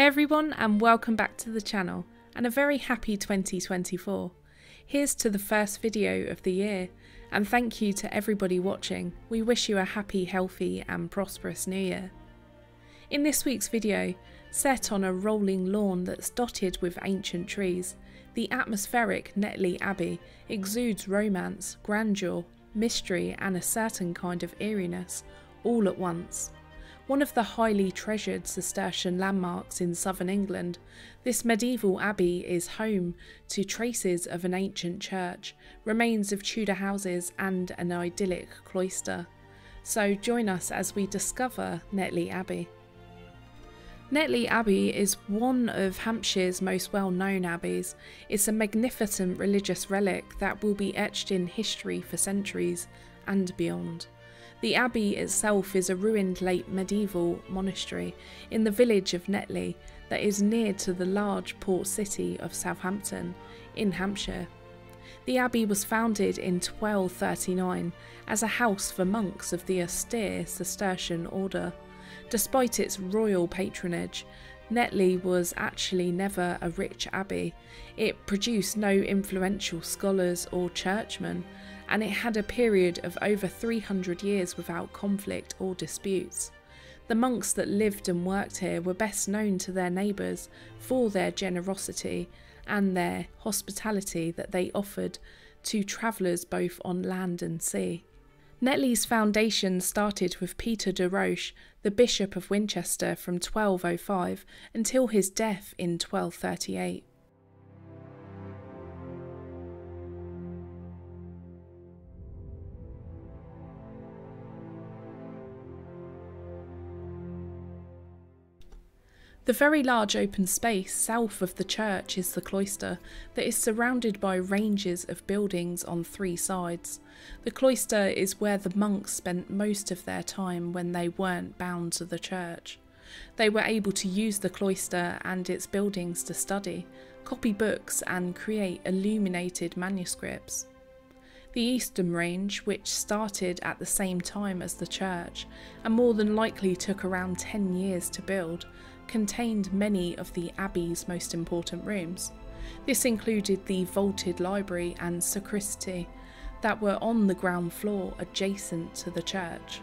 Hey everyone, and welcome back to the channel, and a very happy 2024. Here's to the first video of the year, and thank you to everybody watching. We wish you a happy, healthy, and prosperous new year. In this week's video, set on a rolling lawn that's dotted with ancient trees, the atmospheric Netley Abbey exudes romance, grandeur, mystery, and a certain kind of eeriness all at once. One of the highly treasured Cistercian landmarks in southern England, this medieval abbey is home to traces of an ancient church, remains of Tudor houses, and an idyllic cloister. So join us as we discover Netley Abbey. Netley Abbey is one of Hampshire's most well known abbeys. It's a magnificent religious relic that will be etched in history for centuries and beyond. The abbey itself is a ruined late medieval monastery in the village of Netley that is near to the large port city of Southampton in Hampshire. The abbey was founded in 1239 as a house for monks of the austere Cistercian order. Despite its royal patronage, Netley was actually never a rich abbey. It produced no influential scholars or churchmen, and it had a period of over 300 years without conflict or disputes. The monks that lived and worked here were best known to their neighbours for their generosity and their hospitality that they offered to travellers both on land and sea. Netley's foundation started with Peter des Roches, the Bishop of Winchester, from 1205 until his death in 1238. The very large open space south of the church is the cloister that is surrounded by ranges of buildings on three sides. The cloister is where the monks spent most of their time when they weren't bound to the church. They were able to use the cloister and its buildings to study, copy books, and create illuminated manuscripts. The Eastern Range, which started at the same time as the church and more than likely took around 10 years to build, contained many of the Abbey's most important rooms. This included the vaulted library and sacristy that were on the ground floor adjacent to the church.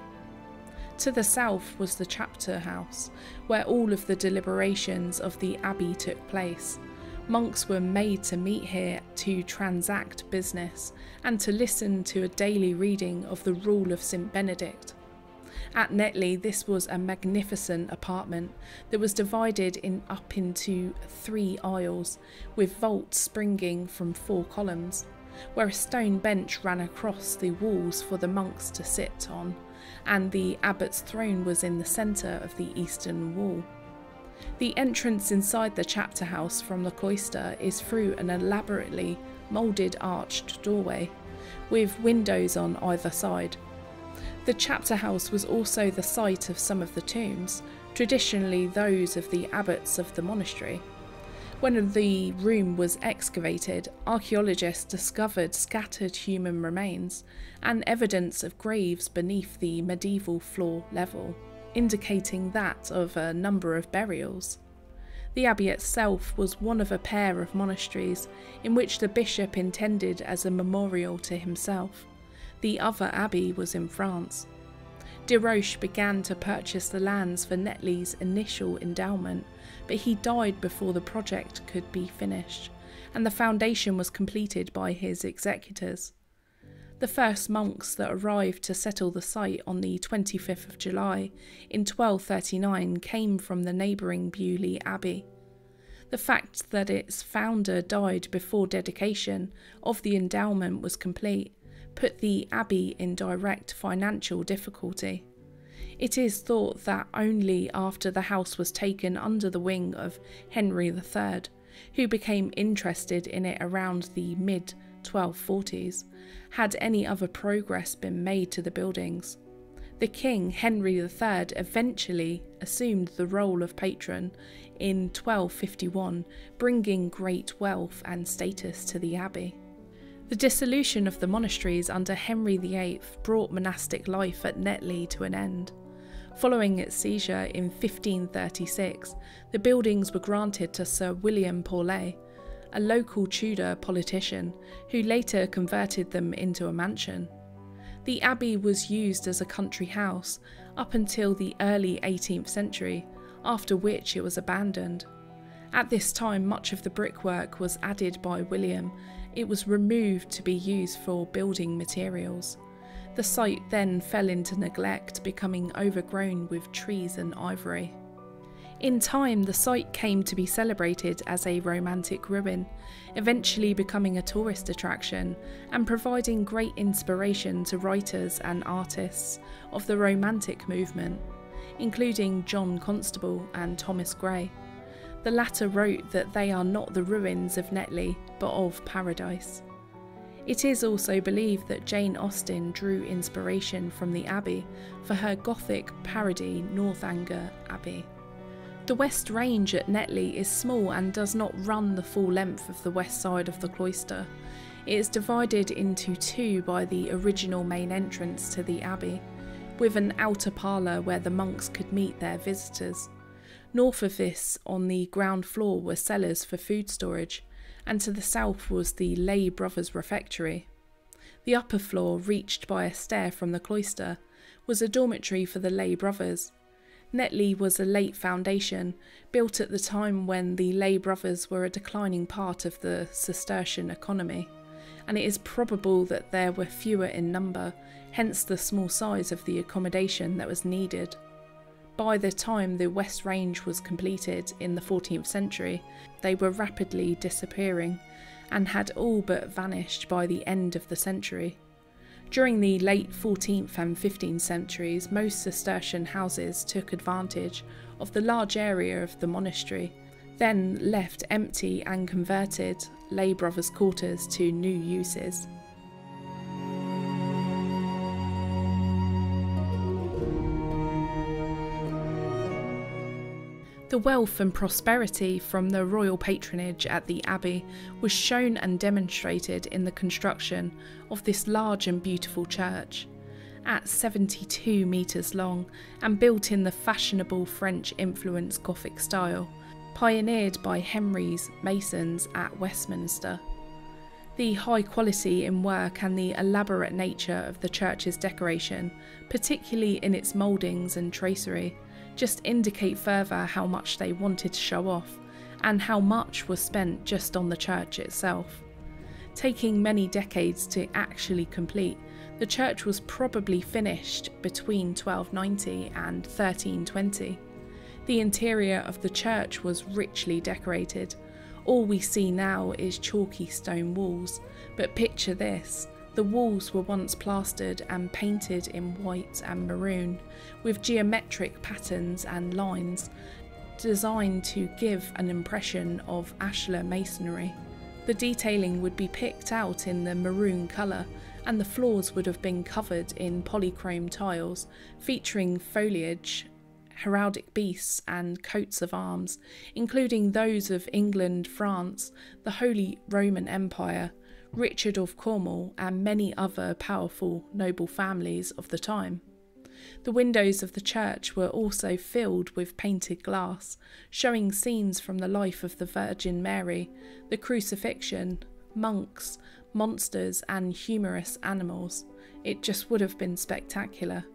To the south was the chapter house, where all of the deliberations of the abbey took place. Monks were made to meet here to transact business and to listen to a daily reading of the Rule of St Benedict. At Netley, this was a magnificent apartment that was divided in up into three aisles, with vaults springing from four columns, where a stone bench ran across the walls for the monks to sit on, and the abbot's throne was in the centre of the eastern wall. The entrance inside the chapter house from the cloister is through an elaborately moulded arched doorway, with windows on either side. The chapter house was also the site of some of the tombs, traditionally those of the abbots of the monastery. When the room was excavated, archaeologists discovered scattered human remains and evidence of graves beneath the medieval floor level, indicating that of a number of burials. The abbey itself was one of a pair of monasteries in which the bishop intended as a memorial to himself. The other abbey was in France. Des Roches began to purchase the lands for Netley's initial endowment, but he died before the project could be finished, and the foundation was completed by his executors. The first monks that arrived to settle the site on the 25th of July in 1239 came from the neighbouring Beaulieu Abbey. The fact that its founder died before dedication of the endowment was complete put the abbey in direct financial difficulty. It is thought that only after the house was taken under the wing of Henry III, who became interested in it around the mid 1240s, had any other progress been made to the buildings. The king, Henry III, eventually assumed the role of patron in 1251, bringing great wealth and status to the abbey. The dissolution of the monasteries under Henry VIII brought monastic life at Netley to an end. Following its seizure in 1536, the buildings were granted to Sir William Paulet, a local Tudor politician who later converted them into a mansion. The abbey was used as a country house up until the early 18th century, after which it was abandoned. At this time, much of the brickwork was added by William. It was removed to be used for building materials. The site then fell into neglect, becoming overgrown with trees and ivy. In time, the site came to be celebrated as a romantic ruin, eventually becoming a tourist attraction and providing great inspiration to writers and artists of the Romantic movement, including John Constable and Thomas Gray. The latter wrote that they are not the ruins of Netley, but of paradise. It is also believed that Jane Austen drew inspiration from the Abbey for her Gothic parody Northanger Abbey. The West Range at Netley is small and does not run the full length of the west side of the cloister. It is divided into two by the original main entrance to the Abbey, with an outer parlour where the monks could meet their visitors. North of this, on the ground floor, were cellars for food storage, and to the south was the Lay Brothers Refectory. The upper floor, reached by a stair from the cloister, was a dormitory for the Lay Brothers. Netley was a late foundation, built at the time when the Lay Brothers were a declining part of the Cistercian economy, and it is probable that there were fewer in number, hence the small size of the accommodation that was needed. By the time the West Range was completed in the 14th century, they were rapidly disappearing and had all but vanished by the end of the century. During the late 14th and 15th centuries, most Cistercian houses took advantage of the large area of the monastery, then left empty and converted lay brothers' quarters to new uses. The wealth and prosperity from the royal patronage at the Abbey was shown and demonstrated in the construction of this large and beautiful church. At 72 metres long and built in the fashionable French influenced Gothic style, pioneered by Henry's masons at Westminster. The high quality in work and the elaborate nature of the church's decoration, particularly in its mouldings and tracery, just indicate further how much they wanted to show off and how much was spent just on the church itself. Taking many decades to actually complete, the church was probably finished between 1290 and 1320. The interior of the church was richly decorated. All we see now is chalky stone walls, but picture this the walls were once plastered and painted in white and maroon, with geometric patterns and lines, designed to give an impression of ashlar masonry. The detailing would be picked out in the maroon colour, and the floors would have been covered in polychrome tiles featuring foliage, heraldic beasts, and coats of arms, including those of England, France, the Holy Roman Empire, Richard of Cornwall, and many other powerful noble families of the time. The windows of the church were also filled with painted glass, showing scenes from the life of the Virgin Mary, the crucifixion, monks, monsters, and humorous animals. It just would have been spectacular.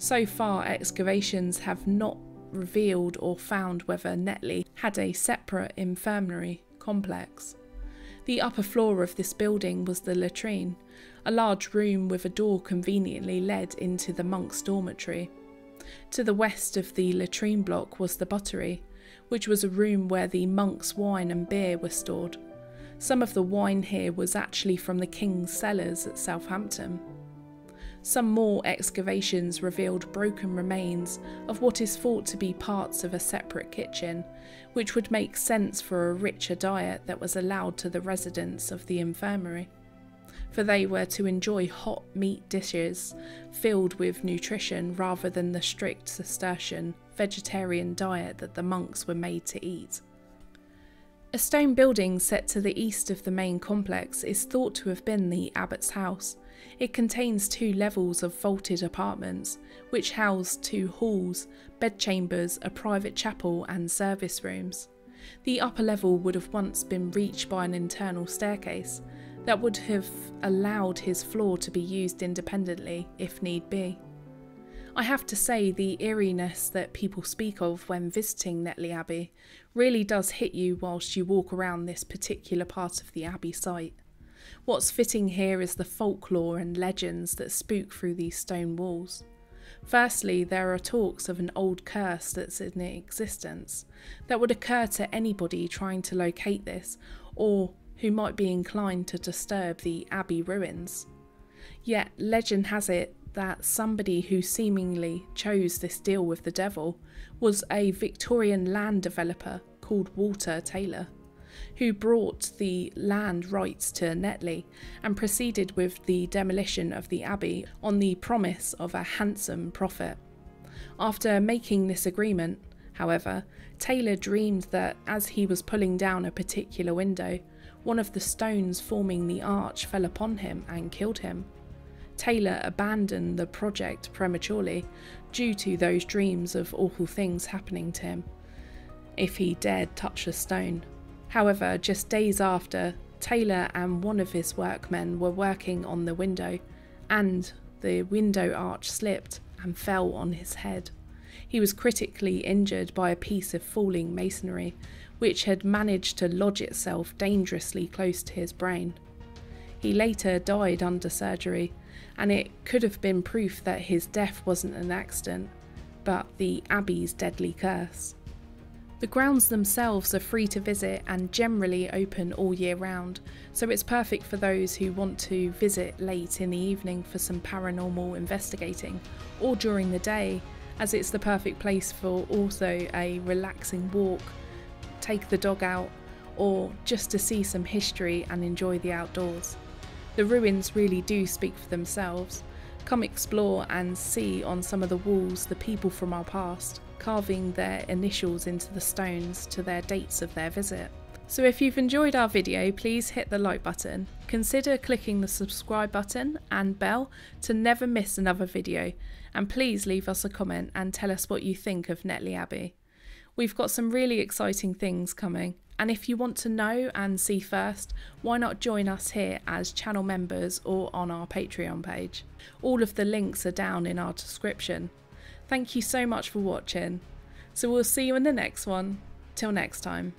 So far, excavations have not revealed or found whether Netley had a separate infirmary complex. The upper floor of this building was the latrine, a large room with a door conveniently led into the monks' dormitory. To the west of the latrine block was the buttery, which was a room where the monks' wine and beer were stored. Some of the wine here was actually from the king's cellars at Southampton. Some more excavations revealed broken remains of what is thought to be parts of a separate kitchen, which would make sense for a richer diet that was allowed to the residents of the infirmary. for they were to enjoy hot meat dishes filled with nutrition rather than the strict Cistercian vegetarian diet that the monks were made to eat. A stone building set to the east of the main complex is thought to have been the abbot's house. It contains two levels of vaulted apartments, which house two halls, bedchambers, a private chapel, and service rooms. The upper level would have once been reached by an internal staircase that would have allowed his floor to be used independently if need be. I have to say, the eeriness that people speak of when visiting Netley Abbey really does hit you whilst you walk around this particular part of the Abbey site. What's fitting here is the folklore and legends that spook through these stone walls. Firstly, there are talks of an old curse that's in existence that would occur to anybody trying to locate this or who might be inclined to disturb the Abbey ruins. Yet, legend has it that somebody who seemingly chose this deal with the devil was a Victorian land developer called Walter Taylor, who brought the land rights to Netley and proceeded with the demolition of the abbey on the promise of a handsome profit. After making this agreement, however, Taylor dreamed that as he was pulling down a particular window, one of the stones forming the arch fell upon him and killed him. Taylor abandoned the project prematurely due to those dreams of awful things happening to him if he dared touch a stone. However, just days after, Taylor and one of his workmen were working on the window, and the window arch slipped and fell on his head. He was critically injured by a piece of falling masonry, which had managed to lodge itself dangerously close to his brain. He later died under surgery, and it could have been proof that his death wasn't an accident, but the Abbey's deadly curse. The grounds themselves are free to visit and generally open all year round, so it's perfect for those who want to visit late in the evening for some paranormal investigating, or during the day, as it's the perfect place for also a relaxing walk, take the dog out, or just to see some history and enjoy the outdoors. The ruins really do speak for themselves. Come explore and see on some of the walls the people from our past, carving their initials into the stones to their dates of their visit. So if you've enjoyed our video, please hit the like button. Consider clicking the subscribe button and bell to never miss another video. And please leave us a comment and tell us what you think of Netley Abbey. We've got some really exciting things coming and if you want to know and see first, why not join us here as channel members or on our Patreon page? All of the links are down in our description. Thank you so much for watching. So we'll see you in the next one. Till next time.